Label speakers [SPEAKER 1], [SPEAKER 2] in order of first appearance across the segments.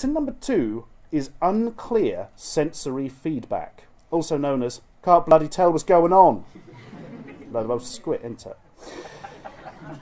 [SPEAKER 1] Sin number two is unclear sensory feedback, also known as can't bloody tell what's going on. Load of old squit, isn't?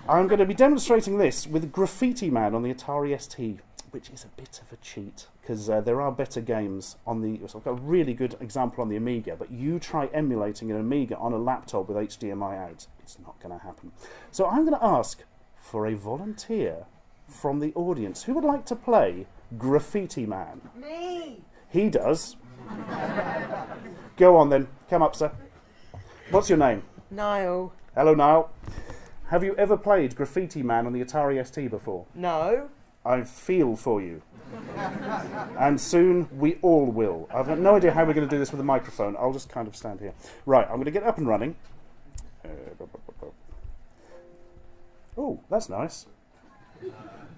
[SPEAKER 1] I'm going to be demonstrating this with Graffiti Man on the Atari ST, which is a bit of a cheat because uh, there are better games on the. So I've got a really good example on the Amiga, but you try emulating an Amiga on a laptop with HDMI out, it's not going to happen. So I'm going to ask for a volunteer from the audience who would like to play Graffiti Man.
[SPEAKER 2] Me.
[SPEAKER 1] He does. Go on then, come up, sir. What's your name?
[SPEAKER 2] Niall.
[SPEAKER 1] Hello, Niall. Have you ever played Graffiti Man on the Atari ST before?
[SPEAKER 2] No.
[SPEAKER 1] I feel for you. and soon we all will. I've got no idea how we're going to do this with a microphone. I'll just kind of stand here. Right, I'm going to get up and running. Uh, oh, that's nice.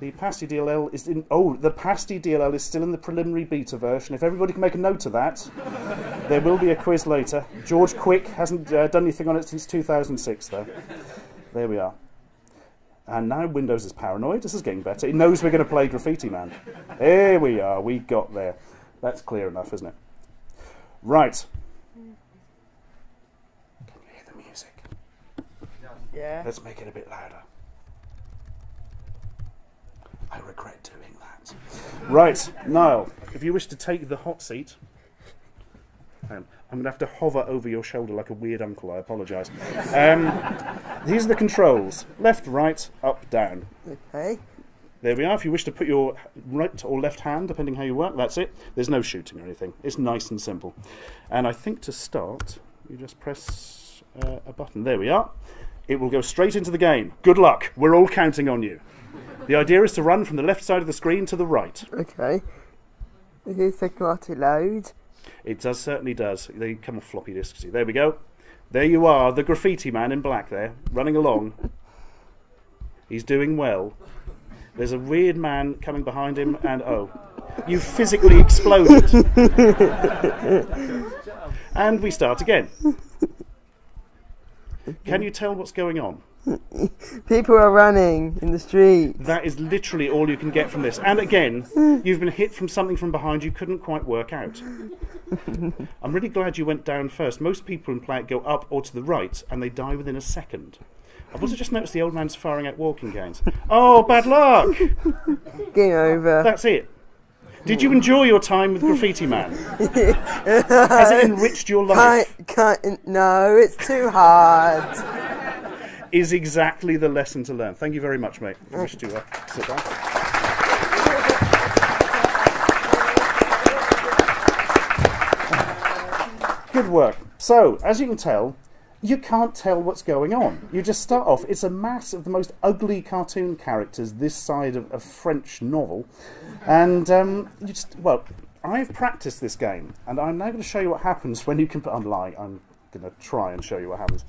[SPEAKER 1] The Pasti DLL is in. Oh, the Pasti DLL is still in the preliminary beta version. If everybody can make a note of that, there will be a quiz later. George Quick hasn't uh, done anything on it since 2006, though. There we are. And now Windows is paranoid. This is getting better. It knows we're going to play Graffiti Man. There we are. We got there. That's clear enough, isn't it? Right. Can you hear the music?
[SPEAKER 2] Yeah.
[SPEAKER 1] Let's make it a bit louder. I regret doing that. Right, Niall, if you wish to take the hot seat, um, I'm going to have to hover over your shoulder like a weird uncle. I apologise. Um, these are the controls: left, right, up, down.
[SPEAKER 2] Okay.
[SPEAKER 1] There we are. If you wish to put your right or left hand, depending how you work, that's it. There's no shooting or anything. It's nice and simple. And I think to start, you just press uh, a button. There we are. It will go straight into the game. Good luck. We're all counting on you. The idea is to run from the left side of the screen to the right.
[SPEAKER 2] Okay. Is this a got to load?
[SPEAKER 1] It does certainly does. They come off floppy disks. There we go. There you are, the graffiti man in black there, running along. He's doing well. There's a weird man coming behind him, and oh, you physically exploded. and we start again. Can you tell what's going on?
[SPEAKER 2] People are running in the street.
[SPEAKER 1] That is literally all you can get from this. And again, you've been hit from something from behind you couldn't quite work out. I'm really glad you went down first. Most people in Play go up or to the right, and they die within a second. I've also just noticed the old man's firing out walking canes. Oh, bad luck!
[SPEAKER 2] Game over.
[SPEAKER 1] That's it. Did you enjoy your time with Graffiti Man? Has it enriched your life?
[SPEAKER 2] Can't, can't, no, it's too hard.
[SPEAKER 1] Is exactly the lesson to learn. Thank you very much, mate. I wish to uh, sit down. Good work. So, as you can tell, you can't tell what's going on. You just start off, it's a mass of the most ugly cartoon characters this side of a French novel. And, um, you just, well, I've practiced this game, and I'm now going to show you what happens when you can. I'm lying, I'm going to try and show you what happens.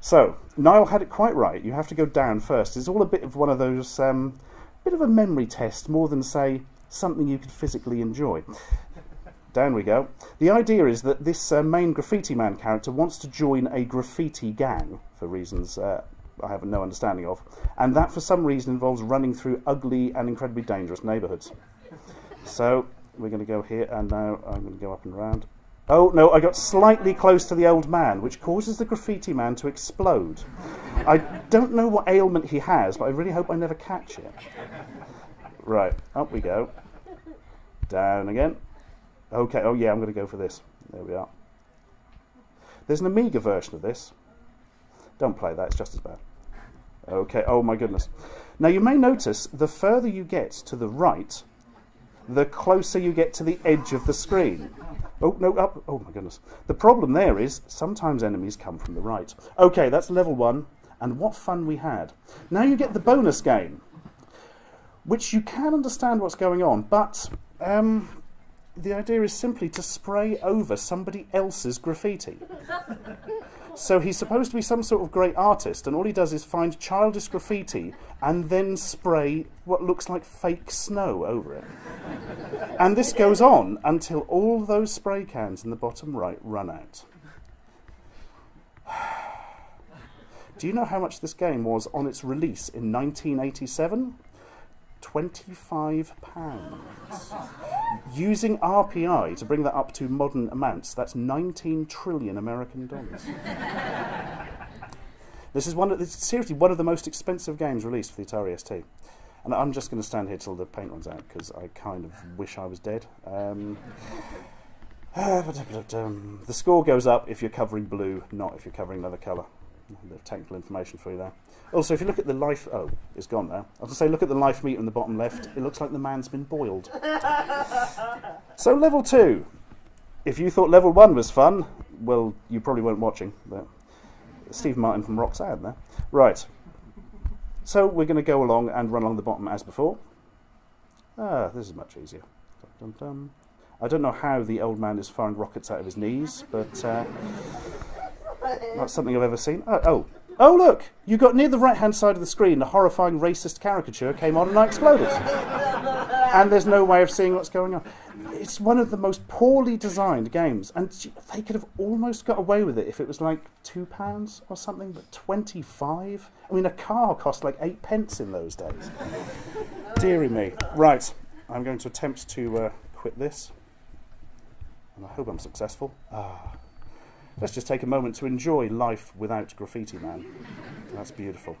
[SPEAKER 1] So, Niall had it quite right. You have to go down first. It's all a bit of one of those, um, bit of a memory test more than, say, something you could physically enjoy. Down we go. The idea is that this uh, main graffiti man character wants to join a graffiti gang for reasons uh, I have no understanding of, and that for some reason involves running through ugly and incredibly dangerous neighbourhoods. So we're going to go here, and now I'm going to go up and round. Oh no, I got slightly close to the old man, which causes the graffiti man to explode. I don't know what ailment he has, but I really hope I never catch it. Right, up we go. Down again. Okay, oh yeah, I'm going to go for this. There we are. There's an Amiga version of this. Don't play that, it's just as bad. Okay, oh my goodness. Now you may notice the further you get to the right, the closer you get to the edge of the screen. Oh, no, up. Oh my goodness. The problem there is sometimes enemies come from the right. Okay, that's level one, and what fun we had. Now you get the bonus game, which you can understand what's going on, but um, the idea is simply to spray over somebody else's graffiti. so he's supposed to be some sort of great artist, and all he does is find childish graffiti and then spray what looks like fake snow over it. and this goes on until all those spray cans in the bottom right run out. Do you know how much this game was on its release in 1987? £25. Using RPI to bring that up to modern amounts, that's 19 trillion American dollars. this is one of, this is seriously one of the most expensive games released for the Atari ST. And I'm just going to stand here till the paint runs out because I kind of wish I was dead. Um, the score goes up if you're covering blue, not if you're covering another colour. A bit of technical information for you there. Also, if you look at the life, oh, it's gone now. I was going to say, look at the life meter in the bottom left. It looks like the man's been boiled. so, level two. If you thought level one was fun, well, you probably weren't watching. But Steve Martin from Roxanne there. Right. So we're going to go along and run along the bottom as before. Ah, this is much easier. Dum, dum, dum. I don't know how the old man is firing rockets out of his knees, but uh, not something I've ever seen. Oh, oh, oh, look! You got near the right-hand side of the screen. A horrifying racist caricature came on and I exploded. and there's no way of seeing what's going on. It's one of the most poorly designed games, and they could have almost got away with it if it was like two pounds or something. But twenty-five? I mean, a car cost like eight pence in those days. Deary me. Right, I'm going to attempt to uh, quit this, and I hope I'm successful. Ah. Let's just take a moment to enjoy life without Graffiti Man. That's beautiful.